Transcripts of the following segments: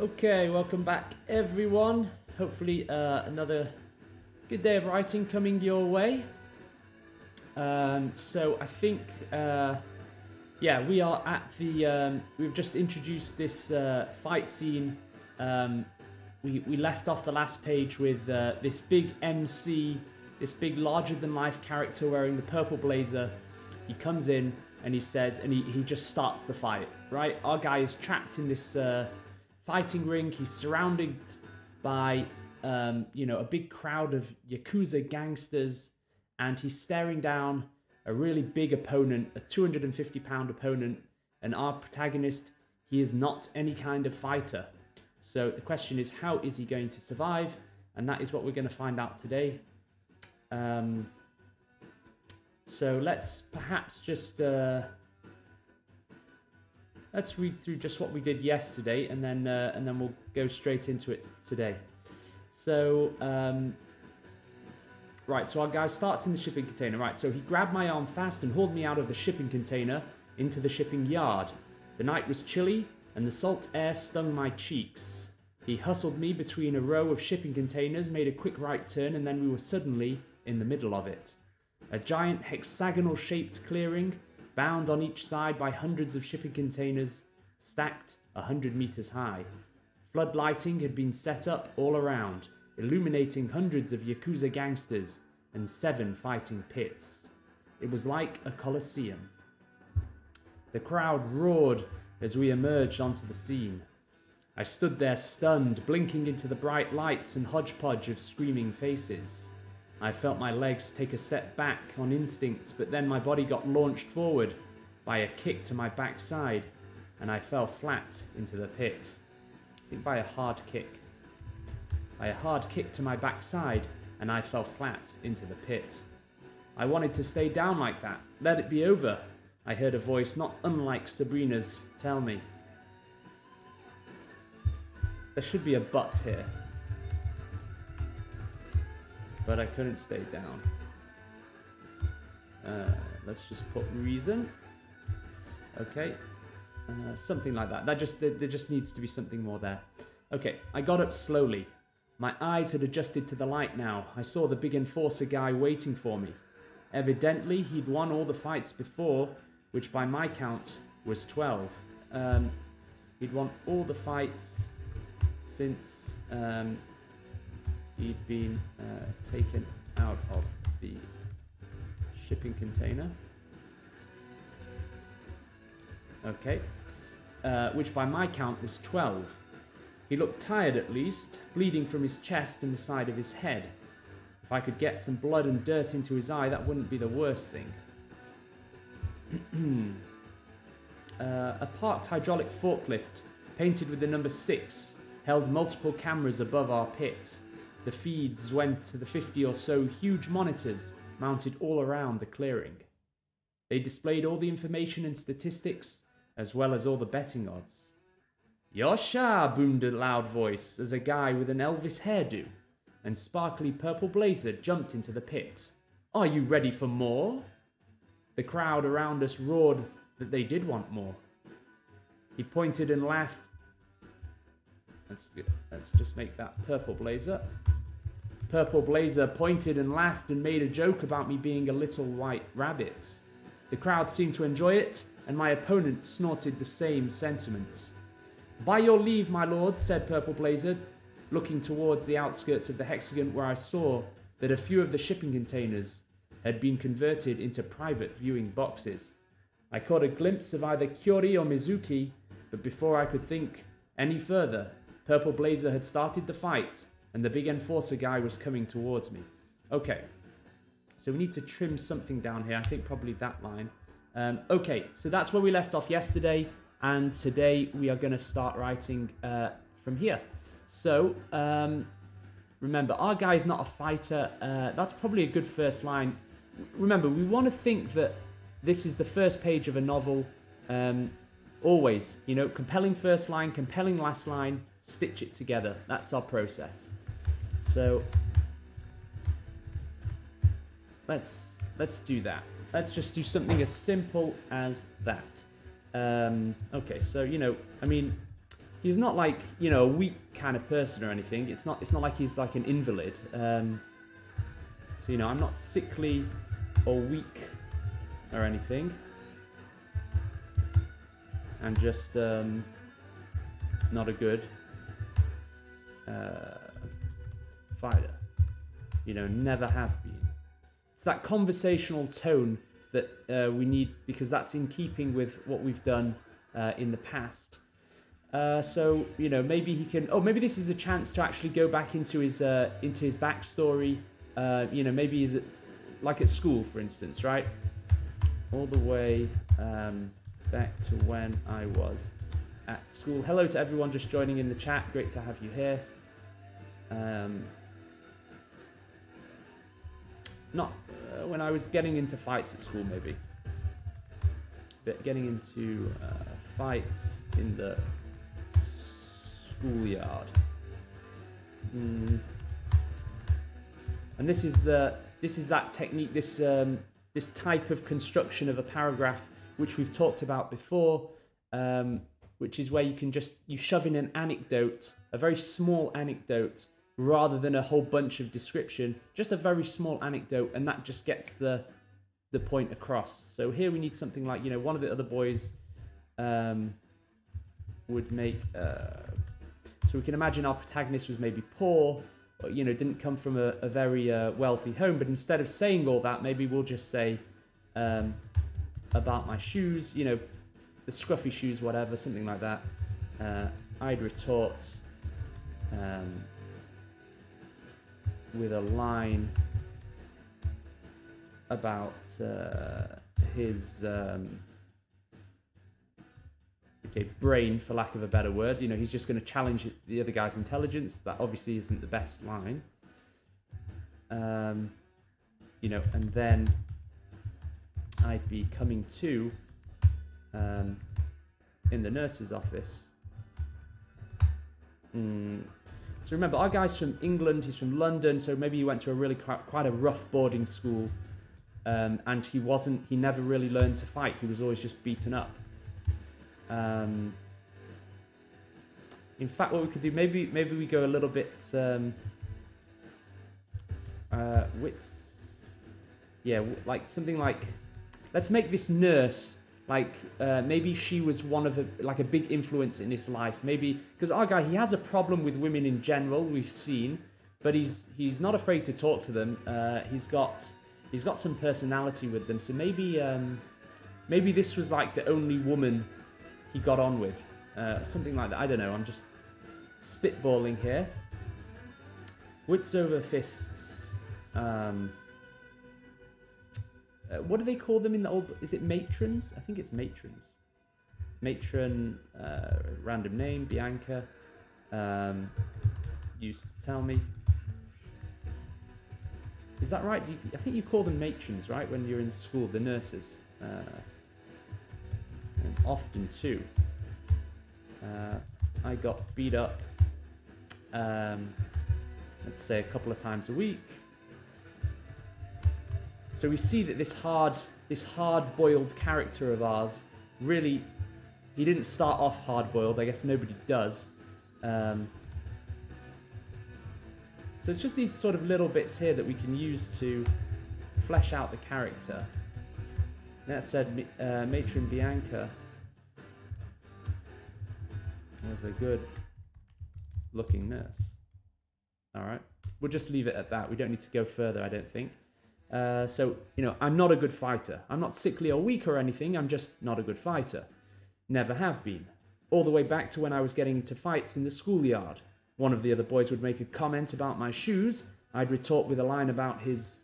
Okay, welcome back everyone. Hopefully uh, another good day of writing coming your way. Um, so I think, uh, yeah, we are at the, um, we've just introduced this uh, fight scene. Um, we, we left off the last page with uh, this big MC, this big larger than life character wearing the purple blazer. He comes in and he says, and he, he just starts the fight, right? Our guy is trapped in this uh, fighting ring. He's surrounded by, um, you know, a big crowd of Yakuza gangsters, and he's staring down a really big opponent, a 250 pound opponent. And our protagonist, he is not any kind of fighter. So the question is, how is he going to survive? And that is what we're going to find out today. Um, so let's perhaps just uh, let's read through just what we did yesterday, and then uh, and then we'll go straight into it today. So um, right, so our guy starts in the shipping container. Right, so he grabbed my arm fast and hauled me out of the shipping container into the shipping yard. The night was chilly, and the salt air stung my cheeks. He hustled me between a row of shipping containers, made a quick right turn, and then we were suddenly in the middle of it. A giant hexagonal shaped clearing, bound on each side by hundreds of shipping containers, stacked a hundred meters high. Flood lighting had been set up all around, illuminating hundreds of Yakuza gangsters and seven fighting pits. It was like a coliseum. The crowd roared as we emerged onto the scene. I stood there stunned, blinking into the bright lights and hodgepodge of screaming faces. I felt my legs take a step back on instinct, but then my body got launched forward by a kick to my backside, and I fell flat into the pit. I think by a hard kick. By a hard kick to my backside, and I fell flat into the pit. I wanted to stay down like that, let it be over. I heard a voice not unlike Sabrina's tell me. There should be a but here. But I couldn't stay down. Uh, let's just put reason. Okay. Uh, something like that. That just there, there just needs to be something more there. Okay, I got up slowly. My eyes had adjusted to the light now. I saw the big enforcer guy waiting for me. Evidently, he'd won all the fights before, which by my count was 12. Um, he'd won all the fights since um, he'd been uh, taken out of the shipping container. Okay. Uh, which by my count was 12. He looked tired at least, bleeding from his chest and the side of his head. If I could get some blood and dirt into his eye, that wouldn't be the worst thing. uh, a parked hydraulic forklift, painted with the number 6, held multiple cameras above our pit. The feeds went to the 50 or so huge monitors mounted all around the clearing. They displayed all the information and statistics, as well as all the betting odds. Yosha! boomed a loud voice as a guy with an Elvis hairdo and sparkly purple blazer jumped into the pit. Are you ready for more? The crowd around us roared that they did want more. He pointed and laughed. Let's, let's just make that purple blazer. Purple blazer pointed and laughed and made a joke about me being a little white rabbit. The crowd seemed to enjoy it, and my opponent snorted the same sentiment. By your leave, my lord, said Purple Blazer, looking towards the outskirts of the hexagon where I saw that a few of the shipping containers had been converted into private viewing boxes. I caught a glimpse of either Kyori or Mizuki, but before I could think any further, Purple Blazer had started the fight, and the big enforcer guy was coming towards me. Okay, so we need to trim something down here. I think probably that line. Um, okay, so that's where we left off yesterday, and today we are going to start writing uh, from here. So, um, remember, our guy is not a fighter. Uh, that's probably a good first line. Remember, we want to think that this is the first page of a novel. Um, always, you know, compelling first line, compelling last line, stitch it together. That's our process. So, let's let's do that. Let's just do something as simple as that. Um, okay, so you know, I mean, he's not like you know a weak kind of person or anything. It's not it's not like he's like an invalid. Um, so you know I'm not sickly or weak or anything. And just um, not a good uh, fighter. You know, never have been. It's that conversational tone that uh, we need because that's in keeping with what we've done uh, in the past. Uh, so you know, maybe he can. Oh, maybe this is a chance to actually go back into his uh, into his backstory. Uh, you know, maybe he's at, like at school, for instance, right? All the way um, back to when I was at school. Hello to everyone just joining in the chat. Great to have you here. Um, not uh, when I was getting into fights at school, maybe. But getting into uh, fights in the schoolyard. Mm. And this is the this is that technique, this um, this type of construction of a paragraph which we've talked about before, um, which is where you can just you shove in an anecdote, a very small anecdote, rather than a whole bunch of description, just a very small anecdote, and that just gets the the point across. So here we need something like you know one of the other boys um, would make. Uh, so we can imagine our protagonist was maybe poor, or, you know, didn't come from a, a very uh, wealthy home, but instead of saying all that, maybe we'll just say um, about my shoes, you know, the scruffy shoes, whatever, something like that. Uh, I'd retort um, with a line about uh, his um, okay brain, for lack of a better word. You know, he's just going to challenge the other guy's intelligence. That obviously isn't the best line. Um, you know, and then I'd be coming to um, in the nurse's office. Mm. So remember, our guy's from England. He's from London, so maybe he went to a really quite, a rough boarding school, um, and he wasn't. He never really learned to fight. He was always just beaten up. Um, in fact, what we could do, maybe maybe we go a little bit um, uh, wits. Yeah, like something like, let's make this nurse like uh, maybe she was one of a, like a big influence in his life. Maybe because our guy he has a problem with women in general. We've seen, but he's he's not afraid to talk to them. Uh, he's got he's got some personality with them. So maybe um, maybe this was like the only woman he got on with. Uh, something like that. I don't know. I'm just spitballing here. Wits over fists. Um, uh, what do they call them in the old? Is it matrons? I think it's matrons. Matron, uh, random name, Bianca, um, used to tell me. Is that right? You, I think you call them matrons, right? When you're in school, the nurses. Uh, and often too. Uh, I got beat up, um, let's say a couple of times a week. So we see that this hard, this hard-boiled character of ours, really, he didn't start off hard-boiled. I guess nobody does. Um, so it's just these sort of little bits here that we can use to flesh out the character. That said, uh, Matron Bianca was a good looking nurse. All right. We'll just leave it at that. We don't need to go further, I don't think. Uh, so, you know, I'm not a good fighter. I'm not sickly or weak or anything. I'm just not a good fighter. Never have been. All the way back to when I was getting into fights in the schoolyard. One of the other boys would make a comment about my shoes. I'd retort with a line about his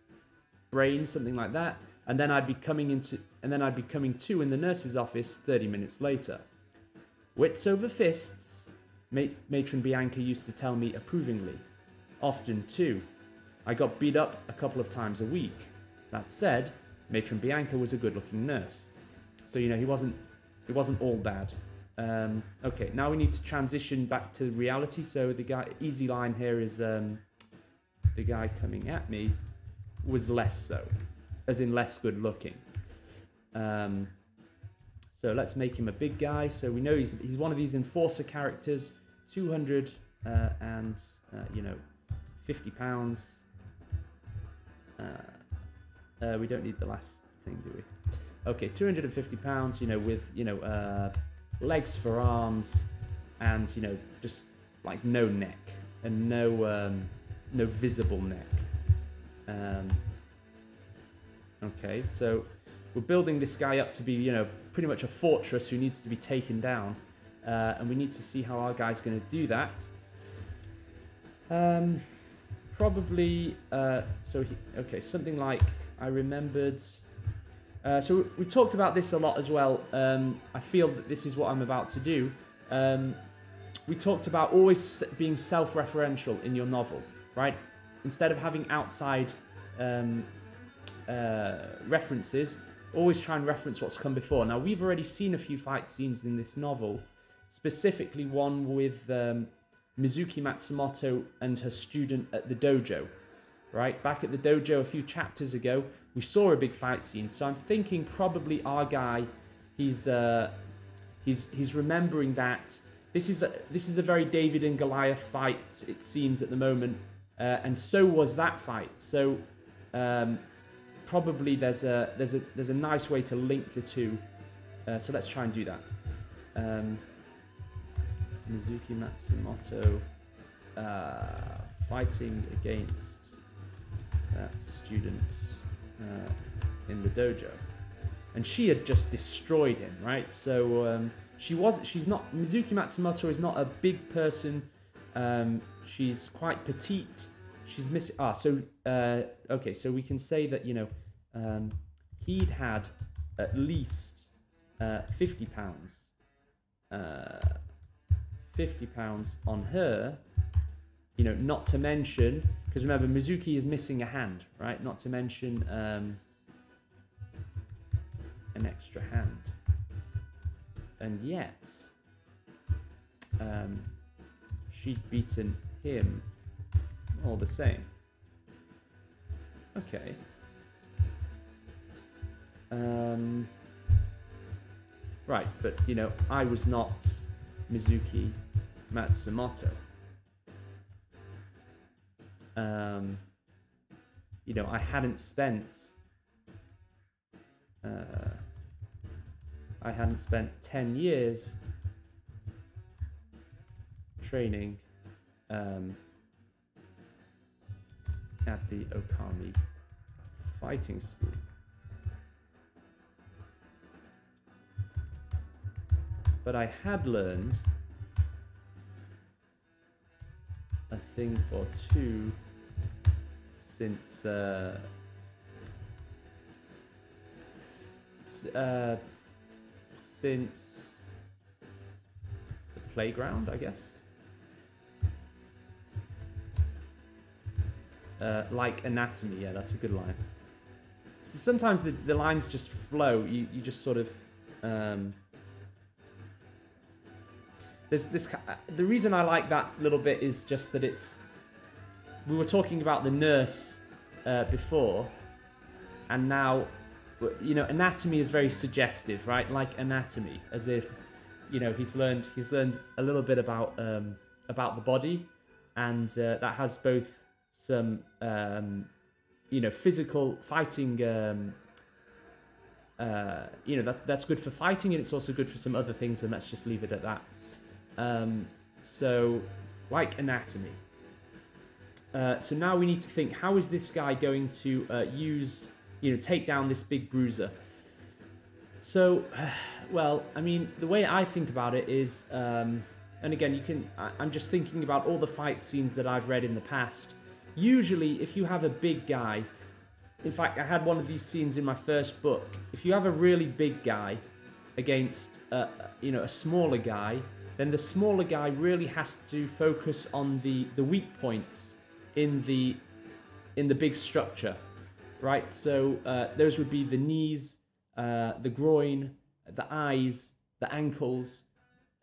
brain, something like that and then I'd be coming into and then I'd be coming to in the nurse's office 30 minutes later. Wits over fists, matron Bianca used to tell me approvingly. Often too. I got beat up a couple of times a week. That said, matron Bianca was a good-looking nurse. So you know he wasn't it wasn't all bad. Um, okay, now we need to transition back to reality. So the guy easy line here is um, the guy coming at me was less so as in less good looking. Um, So let's make him a big guy. So we know he's, he's one of these enforcer characters, 200 uh, and, uh, you know, 50 pounds. Uh, uh, we don't need the last thing, do we? Okay, 250 pounds, you know, with, you know, uh, legs for arms and, you know, just like no neck and no, um, no visible neck. Um, okay, so we're building this guy up to be, you know, pretty much a fortress who needs to be taken down. Uh, and we need to see how our guy's going to do that. Um, probably, uh, so, he, okay, something like, I remembered, uh, so we talked about this a lot as well. Um, I feel that this is what I'm about to do. Um, we talked about always being self-referential in your novel, right? Instead of having outside um, uh, references, always try and reference what's come before. Now, we've already seen a few fight scenes in this novel, specifically one with um, Mizuki Matsumoto and her student at the dojo, right? Back at the dojo a few chapters ago, we saw a big fight scene. So I'm thinking probably our guy, he's uh, he's he's remembering that this is a, this is a very David and Goliath fight. It seems at the moment, uh, and so was that fight. So um, probably there's a there's a there's a nice way to link the two. Uh, so let's try and do that. Um, Mizuki Matsumoto uh, fighting against that student uh, in the dojo, and she had just destroyed him, right? So um, she was she's not Mizuki Matsumoto is not a big person. Um, she's quite petite. She's missing. Ah, so uh, okay, so we can say that you know um, he'd had at least uh, fifty pounds. Uh, 50 pounds on her, you know, not to mention, because remember, Mizuki is missing a hand, right? Not to mention um, an extra hand. And yet, um, she'd beaten him all the same. Okay. Um, right, but, you know, I was not Mizuki Matsumoto. Um, you know, I hadn't spent. Uh, I hadn't spent ten years training um, at the Okami Fighting School. But I had learned a thing or two since uh, uh, since the playground, I guess. Uh, like anatomy, yeah, that's a good line. So sometimes the, the lines just flow. You you just sort of um, there's this. The reason I like that little bit is just that it's. We were talking about the nurse uh, before, and now, you know, anatomy is very suggestive, right? Like anatomy, as if, you know, he's learned he's learned a little bit about um, about the body, and uh, that has both some, um, you know, physical fighting. Um, uh, you know that that's good for fighting, and it's also good for some other things. And let's just leave it at that. Um, so, like anatomy. Uh, so now we need to think, how is this guy going to uh, use, you know, take down this big bruiser? So, well, I mean, the way I think about it is, um, and again, you can, I, I'm just thinking about all the fight scenes that I've read in the past. Usually, if you have a big guy, in fact, I had one of these scenes in my first book. If you have a really big guy against, uh, you know, a smaller guy, then the smaller guy really has to focus on the, the weak points in the in the big structure, right? So uh, those would be the knees, uh, the groin, the eyes, the ankles,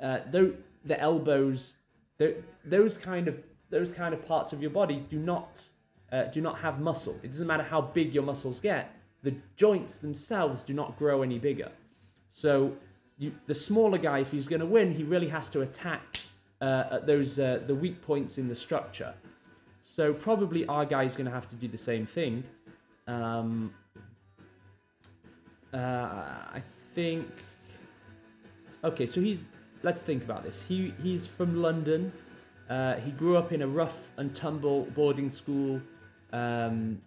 uh, the, the elbows. The, those kind of those kind of parts of your body do not uh, do not have muscle. It doesn't matter how big your muscles get. The joints themselves do not grow any bigger. So you, the smaller guy, if he's going to win, he really has to attack uh, at those uh, the weak points in the structure. So probably our guy is going to have to do the same thing. Um, uh, I think. Okay, so he's. Let's think about this. He he's from London. Uh, he grew up in a rough and tumble boarding school. Um,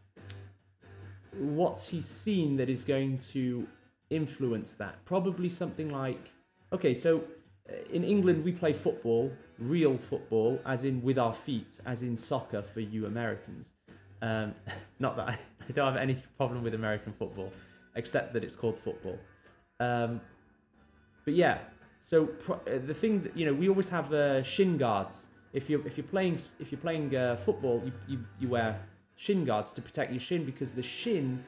what's he seen that is going to influence that? Probably something like. Okay, so uh, in England we play football, real football, as in with our feet, as in soccer for you Americans. Um, not that I, I, don't have any problem with American football, except that it's called football. Um, but yeah, so uh, the thing that you know, we always have uh, shin guards. If you're if you're playing if you're playing uh, football, you, you you wear shin guards to protect your shin because the shin,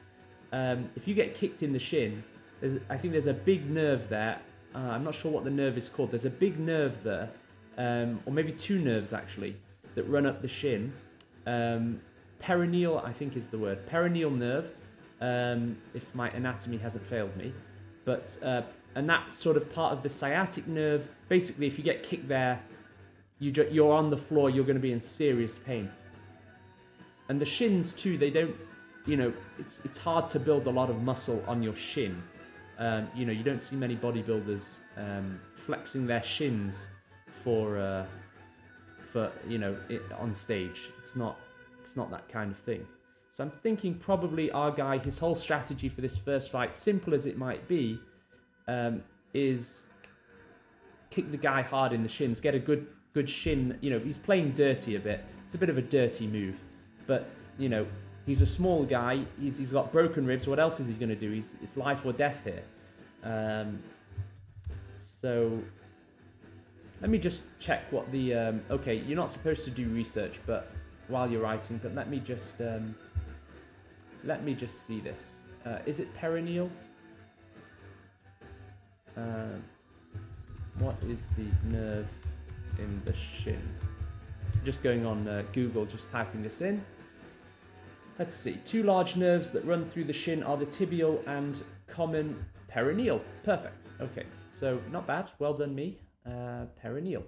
um, if you get kicked in the shin, there's I think there's a big nerve there. Uh, I'm not sure what the nerve is called. There's a big nerve there, um, or maybe two nerves actually that run up the shin. Um, perineal, I think is the word. Perineal nerve, um, if my anatomy hasn't failed me. But uh, and that's sort of part of the sciatic nerve. Basically, if you get kicked there, you you're on the floor. You're going to be in serious pain. And the shins too. They don't, you know, it's it's hard to build a lot of muscle on your shin. Um, you know, you don't see many bodybuilders um, flexing their shins for uh, for you know it, on stage. It's not it's not that kind of thing. So I'm thinking probably our guy, his whole strategy for this first fight, simple as it might be, um, is kick the guy hard in the shins, get a good good shin. You know, he's playing dirty a bit. It's a bit of a dirty move, but you know, he's a small guy. He's he's got broken ribs. What else is he going to do? He's it's life or death here. Um, so let me just check what the um, okay. You're not supposed to do research, but while you're writing, but let me just um, let me just see this. Uh, is it perineal? Uh, what is the nerve in the shin? Just going on uh, Google, just typing this in. Let's see. Two large nerves that run through the shin are the tibial and common perineal. Perfect. Okay, so not bad. Well done, me. Uh, perineal.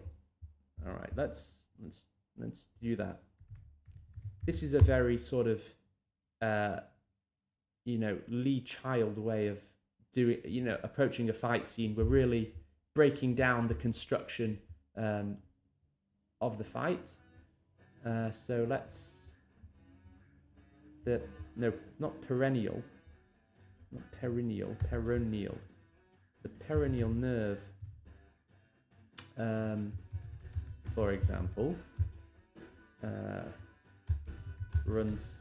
All right, let's let's let's do that this is a very sort of uh, you know Lee Child way of doing you know approaching a fight scene. We're really breaking down the construction um, of the fight. Uh, so let's the no not perennial, not perineal, peroneal, the peroneal nerve. Um, for example. Uh, runs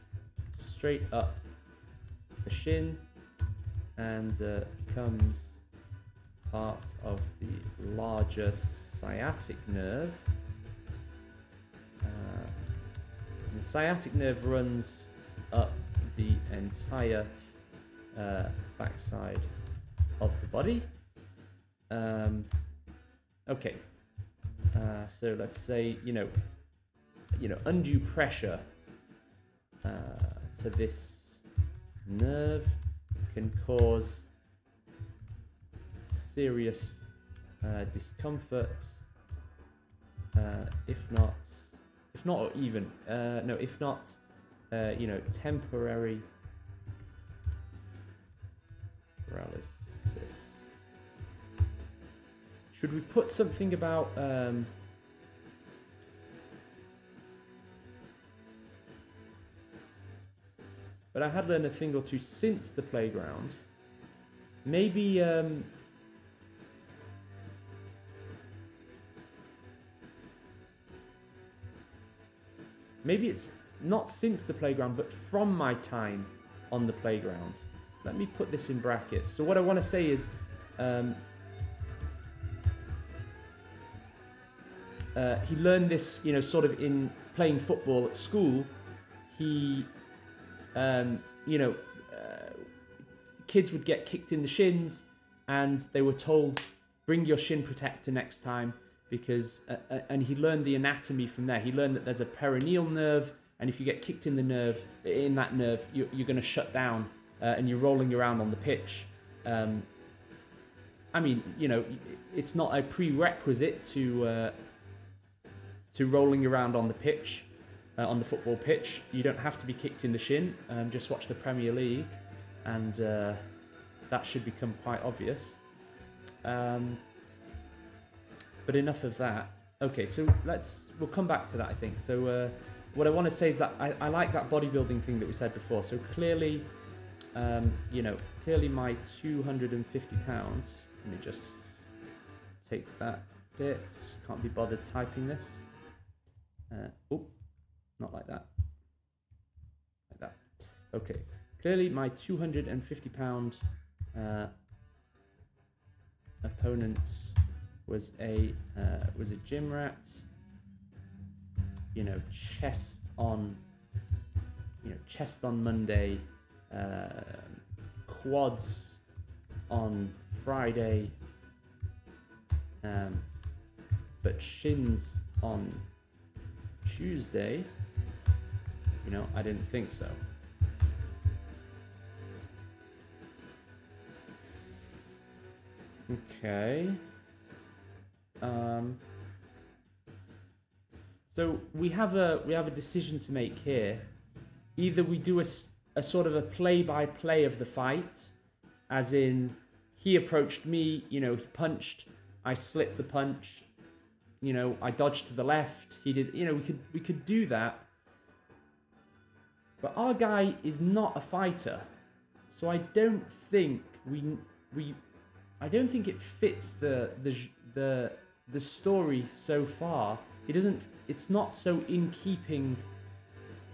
straight up the shin and uh, becomes part of the larger sciatic nerve. Uh, the sciatic nerve runs up the entire uh, backside of the body. Um, okay, uh, so let's say you know, you know, undue pressure uh, to this nerve can cause serious uh, discomfort, uh, if not, if not even, uh, no, if not, uh, you know, temporary paralysis. Should we put something about um, But I had learned a thing or two since the playground. Maybe um, maybe it's not since the playground, but from my time on the playground. Let me put this in brackets. So what I want to say is, um, uh, he learned this, you know, sort of in playing football at school. He um, you know, uh, kids would get kicked in the shins and they were told, bring your shin protector next time because, uh, uh, and he learned the anatomy from there. He learned that there's a perineal nerve and if you get kicked in the nerve, in that nerve, you're, you're going to shut down uh, and you're rolling around on the pitch. Um, I mean, you know, it's not a prerequisite to uh, to rolling around on the pitch, uh, on the football pitch. You don't have to be kicked in the shin. Um, just watch the Premier League, and uh, that should become quite obvious. Um, but enough of that. Okay, so let's we'll come back to that. I think so. What I want to say is that I, I like that bodybuilding thing that we said before. So clearly, um, you know, clearly my 250 pounds. Let me just take that bit. Can't be bothered typing this. Uh, oh, not like that. Like that. Okay. Clearly, my 250 pound uh, opponent was a uh, was a gym rat. You know, chest on. You know, chest on Monday, uh, quads on Friday, um, but shins on Tuesday. You know, I didn't think so. Okay. Um, so we have a we have a decision to make here. Either we do a, a sort of a play by play of the fight, as in he approached me, you know, he punched, I slipped the punch, you know, I dodged to the left, he did, you know, we could we could do that. But our guy is not a fighter. So I don't think we we I don't think it fits the the the the story so far. It doesn't. It's not so in keeping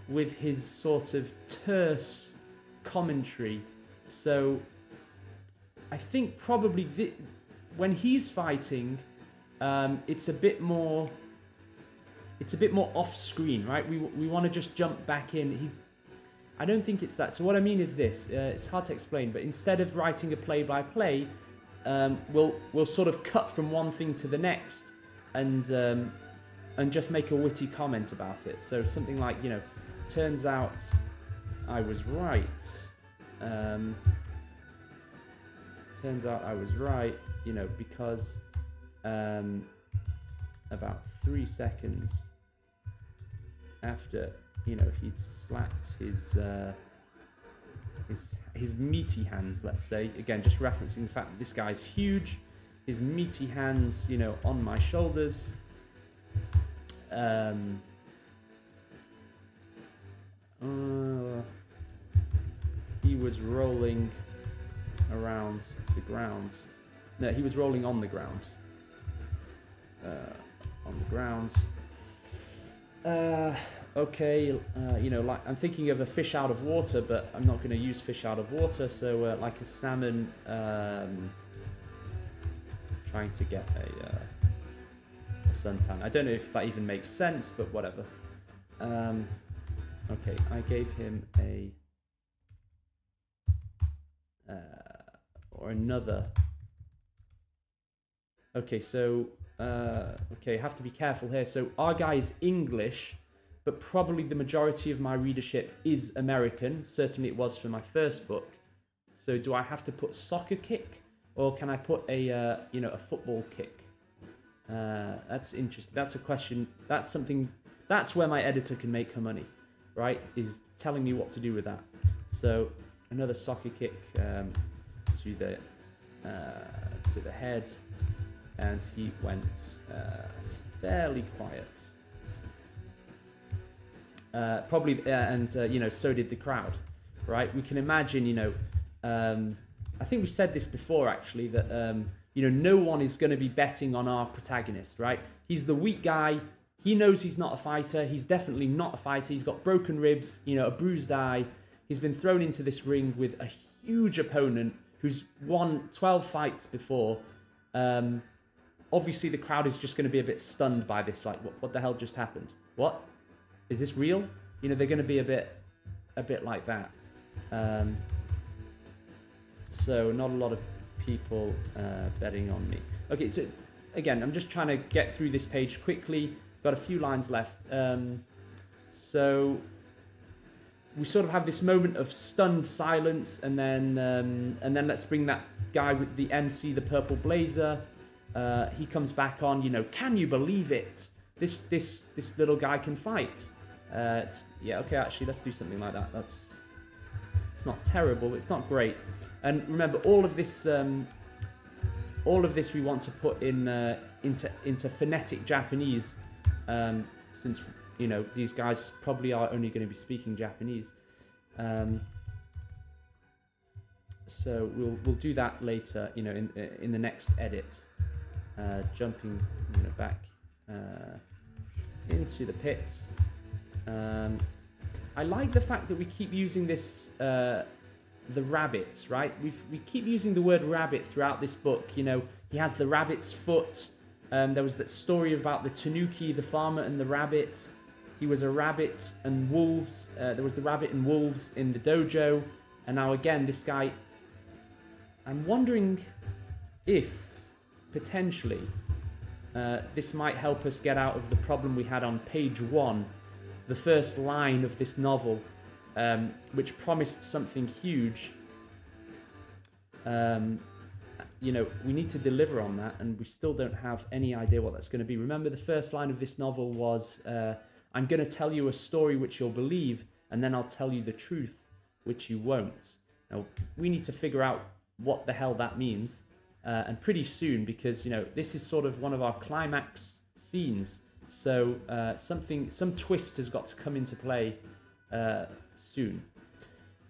with his sort of terse commentary. So I think probably when he's fighting, um, it's a bit more. It's a bit more off screen, right? We we want to just jump back in. He's. I don't think it's that. So what I mean is this. Uh, it's hard to explain, but instead of writing a play by play, we'll we'll sort of cut from one thing to the next, and um, and just make a witty comment about it. So something like you know, turns out I was right. Um, turns out I was right. You know because um, about three seconds after you know he'd slapped his. Uh, his his meaty hands, let's say. Again, just referencing the fact that this guy's huge. His meaty hands, you know, on my shoulders. Um, uh, he was rolling around the ground. No, he was rolling on the ground. Uh, on the ground. Uh, okay, uh, you know, like I'm thinking of a fish out of water, but I'm not going to use fish out of water. So, uh, like a salmon, um, trying to get a, suntan. I don't know if that even makes sense, but whatever. Um, okay, I gave him a uh, or another. Okay, so uh, okay, have to be careful here. So our guy is English but probably the majority of my readership is American. Certainly it was for my first book. So do I have to put soccer kick or can I put a uh, you know a football kick? Uh, that's interesting. That's a question. That's something. That's where my editor can make her money, right? Is telling me what to do with that. So another soccer kick um, to the uh, to the head, and he went uh, fairly quiet. Uh, probably, uh, and you know, so did the crowd, right? We can imagine, you know, um, I think we said this before actually that um, you know no one is going to be betting on our protagonist, right? He's the weak guy. He knows he's not a fighter. He's definitely not a fighter. He's got broken ribs, you know, a bruised eye. He's been thrown into this ring with a huge opponent who's won 12 fights before. Um, obviously, the crowd is just going to be a bit stunned by this. Like, what, what the hell just happened? What? is this real? You know, they're going to be a bit, a bit like that. Um, so not a lot of people uh, betting on me. Okay, so again, I'm just trying to get through this page quickly. Got a few lines left. Um, so we sort of have this moment of stunned silence, and then um, and then let's bring that guy with the MC, the purple blazer. Uh, he comes back on. You know, can you believe it? This this this little guy can fight. Uh, yeah, okay, actually, let's do something like that. That's it's not terrible. It's not great. And remember, all of this, um, all of this, we want to put in uh, into into phonetic Japanese, um, since you know these guys probably are only going to be speaking Japanese. Um, so we'll we'll do that later. You know, in in the next edit, uh, jumping you know back uh, into the pit. Um, I like the fact that we keep using this, uh, the rabbit, right? We we keep using the word rabbit throughout this book. You know, he has the rabbit's foot. Um, there was that story about the tanuki, the farmer, and the rabbit. He was a rabbit and wolves. Uh, there was the rabbit and wolves in the dojo, and now again this guy. I'm wondering if potentially uh, this might help us get out of the problem we had on page one the first line of this novel, um, which promised something huge. Um, you know, we need to deliver on that, and we still don't have any idea what that's going to be. Remember, the first line of this novel was uh, I'm going to tell you a story which you'll believe, and then I'll tell you the truth, which you won't. Now, we need to figure out what the hell that means, uh, and pretty soon, because, you know, this is sort of one of our climax scenes. So uh, something, some twist has got to come into play uh, soon.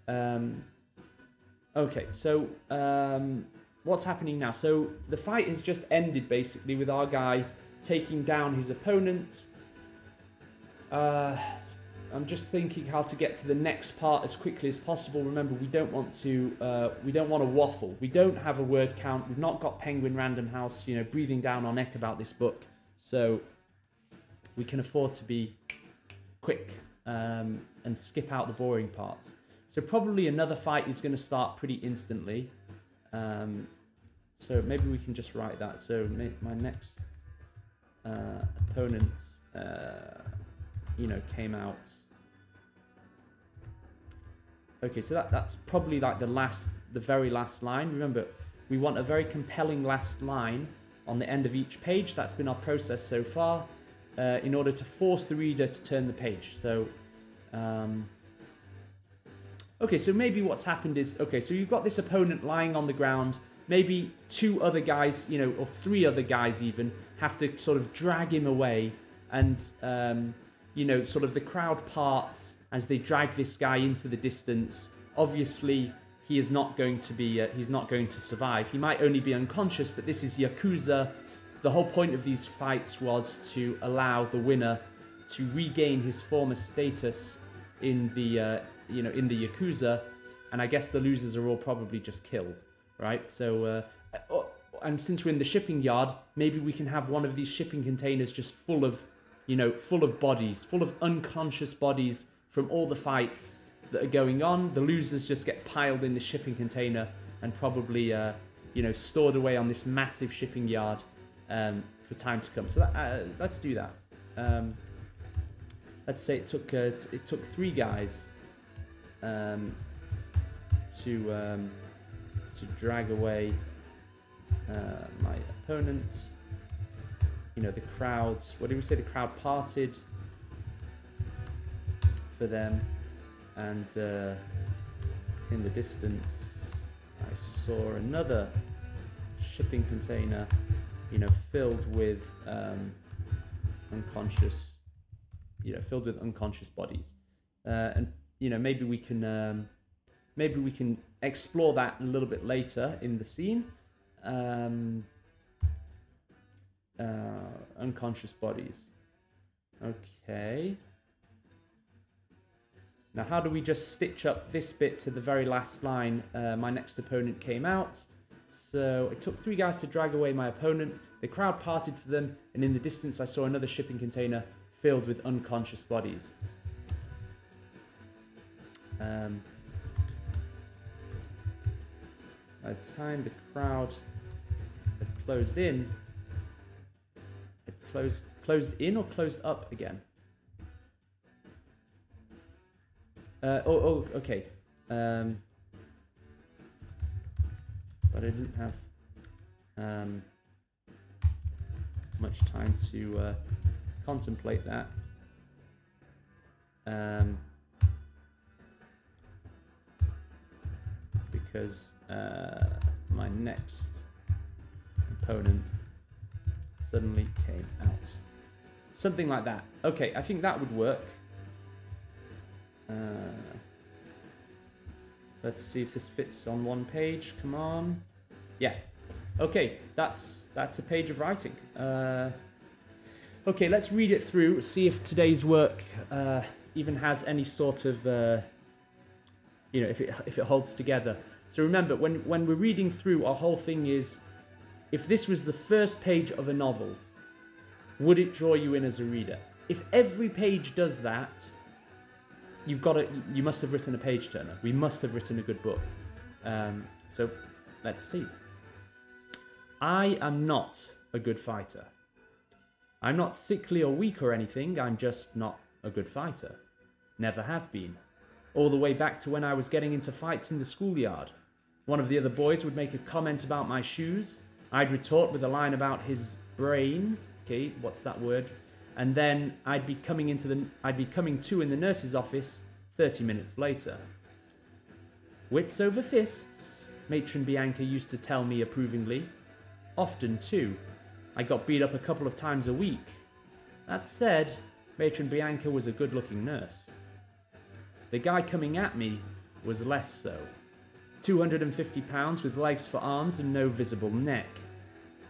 Um, okay, so um, what's happening now? So the fight has just ended basically with our guy taking down his opponent. Uh, I'm just thinking how to get to the next part as quickly as possible. Remember, we don't want to uh, we don't want to waffle. We don't have a word count. We've not got Penguin Random House, you know, breathing down our neck about this book. So we can afford to be quick um, and skip out the boring parts. So probably another fight is going to start pretty instantly. Um, so maybe we can just write that. So my next uh, opponent, uh, you know, came out. Okay, so that, that's probably like the last, the very last line. Remember, we want a very compelling last line on the end of each page. That's been our process so far uh, in order to force the reader to turn the page. So, um, okay, so maybe what's happened is okay, so you've got this opponent lying on the ground. Maybe two other guys, you know, or three other guys even have to sort of drag him away, and um, you know, sort of the crowd parts as they drag this guy into the distance. Obviously, he is not going to be, uh, he's not going to survive. He might only be unconscious, but this is Yakuza the whole point of these fights was to allow the winner to regain his former status in the uh, you know in the yakuza and i guess the losers are all probably just killed right so uh, oh, and since we're in the shipping yard maybe we can have one of these shipping containers just full of you know full of bodies full of unconscious bodies from all the fights that are going on the losers just get piled in the shipping container and probably uh, you know stored away on this massive shipping yard um, for time to come. So that, uh, let's do that. Um, let's say it took uh, it took three guys um, to um, to drag away uh, my opponent. You know the crowds. What did we say? The crowd parted for them, and uh, in the distance, I saw another shipping container you know, filled with um, unconscious, you know, filled with unconscious bodies, uh, and you know, maybe we can, um, maybe we can explore that a little bit later in the scene. Um, uh, unconscious bodies. Okay. Now, how do we just stitch up this bit to the very last line? Uh, my next opponent came out. So it took three guys to drag away my opponent. The crowd parted for them, and in the distance I saw another shipping container filled with unconscious bodies. Um, by the time the crowd had closed in, had closed closed in or closed up again. Uh, oh, oh, okay. Um, but I didn't have um, much time to uh, contemplate that. Um, because uh, my next opponent suddenly came out. Something like that. Okay, I think that would work. Uh, let's see if this fits on one page. Come on. Yeah. Okay, that's that's a page of writing. Uh, okay, let's read it through. See if today's work uh, even has any sort of, uh, you know, if it if it holds together. So remember, when when we're reading through, our whole thing is, if this was the first page of a novel, would it draw you in as a reader? If every page does that, you've got to, you must have written a page turner. We must have written a good book. Um, so let's see. I am not a good fighter. I'm not sickly or weak or anything, I'm just not a good fighter. Never have been. All the way back to when I was getting into fights in the schoolyard. One of the other boys would make a comment about my shoes. I'd retort with a line about his brain. Okay, what's that word? And then I'd be coming into the I'd be coming to in the nurse's office 30 minutes later. Wits over fists, matron Bianca used to tell me approvingly. Often too. I got beat up a couple of times a week. That said, matron Bianca was a good-looking nurse. The guy coming at me was less so. 250 pounds with legs for arms and no visible neck.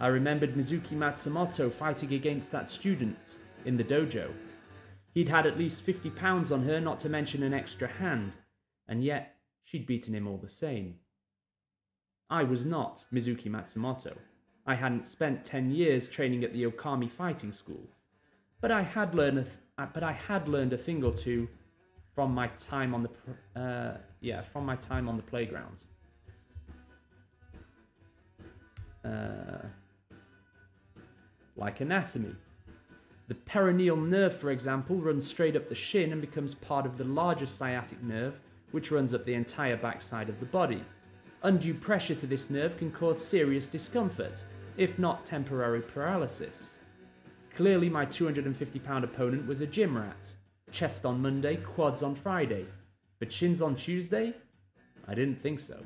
I remembered Mizuki Matsumoto fighting against that student in the dojo. He'd had at least 50 pounds on her, not to mention an extra hand, and yet she'd beaten him all the same. I was not Mizuki Matsumoto. I hadn't spent 10 years training at the Okami Fighting School, but I had learned a th- uh, but I had learned a thing or two from my time on the uh, yeah from my time on the playground. Uh, like anatomy. The peroneal nerve, for example, runs straight up the shin and becomes part of the larger sciatic nerve, which runs up the entire backside of the body. Undue pressure to this nerve can cause serious discomfort, if not temporary paralysis. Clearly, my 250 pound opponent was a gym rat. Chest on Monday, quads on Friday. But shins on Tuesday? I didn't think so.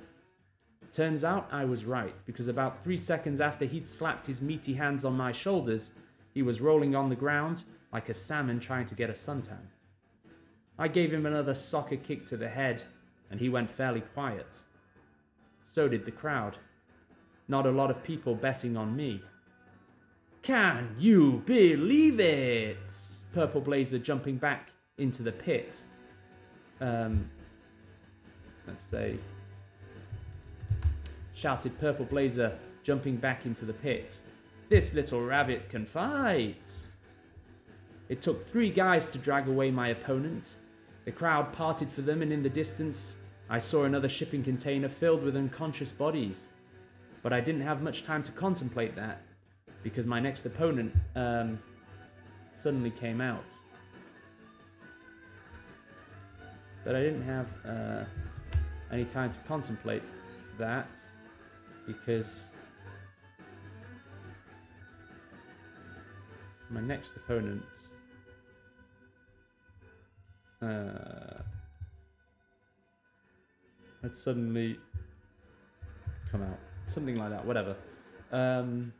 Turns out I was right, because about three seconds after he'd slapped his meaty hands on my shoulders, he was rolling on the ground like a salmon trying to get a suntan. I gave him another soccer kick to the head, and he went fairly quiet. So did the crowd. Not a lot of people betting on me. Can you believe it? Purple Blazer jumping back into the pit. Um, let's say shouted Purple Blazer, jumping back into the pit. This little rabbit can fight! It took three guys to drag away my opponent. The crowd parted for them, and in the distance, I saw another shipping container filled with unconscious bodies. But I didn't have much time to contemplate that, because my next opponent um, suddenly came out. But I didn't have uh, any time to contemplate that because my next opponent uh, had suddenly come out. Something like that, whatever. Um,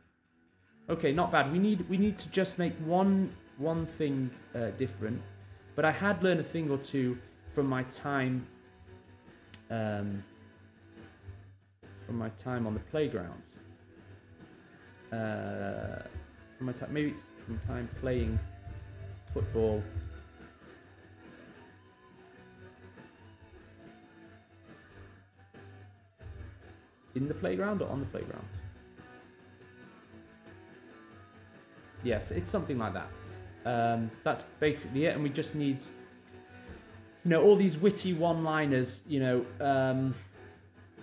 okay, not bad. We need we need to just make one one thing uh, different. But I had learned a thing or two from my time um, from my time on the playground. Uh, from my time, maybe it's from time playing football. In the playground or on the playground? Yes, it's something like that. Um, that's basically it, and we just need, you know, all these witty one-liners. You know, um,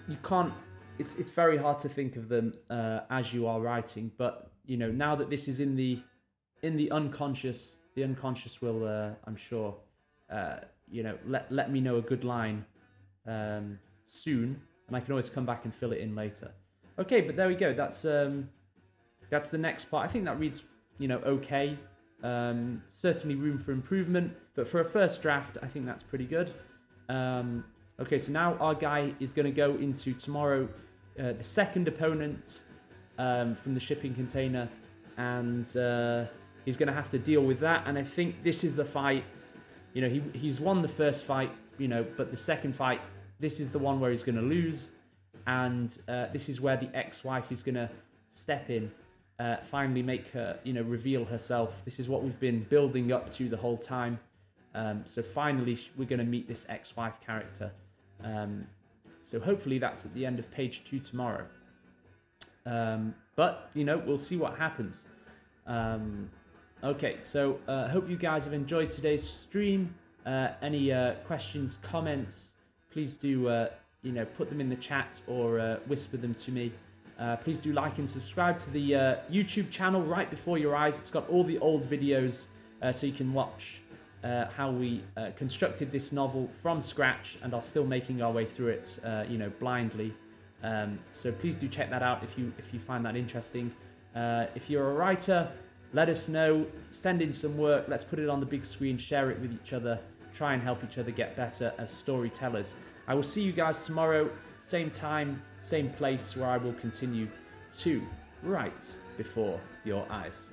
you can't it's it's very hard to think of them uh, as you are writing. But you know, now that this is in the in the unconscious, the unconscious will, uh, I'm sure, uh, you know, let let me know a good line um, soon, and I can always come back and fill it in later. Okay, but there we go. That's um, that's the next part. I think that reads, you know, okay. Um, certainly room for improvement, but for a first draft, I think that's pretty good. Um, okay, so now our guy is going to go into tomorrow, uh, the second opponent um, from the shipping container, and uh, he's going to have to deal with that. And I think this is the fight. You know, he he's won the first fight, you know, but the second fight, this is the one where he's going to lose, and uh, this is where the ex-wife is going to step in uh, finally make her, you know, reveal herself. This is what we've been building up to the whole time. Um, so finally, we're going to meet this ex-wife character. Um, so hopefully that's at the end of page two tomorrow. Um, but you know, we'll see what happens. Um, okay, so uh, hope you guys have enjoyed today's stream. Uh, any uh, questions, comments, please do uh, you know put them in the chat or uh, whisper them to me. Uh, please do like and subscribe to the uh, YouTube channel Write Before Your Eyes. It's got all the old videos uh, so you can watch uh, how we constructed this novel from scratch and are still making our way through it, you know, blindly. Um, so please do check that out if you if you find that interesting. if you're a writer, let us know. Send in some work. Let's put it on the big screen. Share it with each other. Try and help each other get better as storytellers. I will see you guys tomorrow. Same time, same place where I will continue to write before your eyes.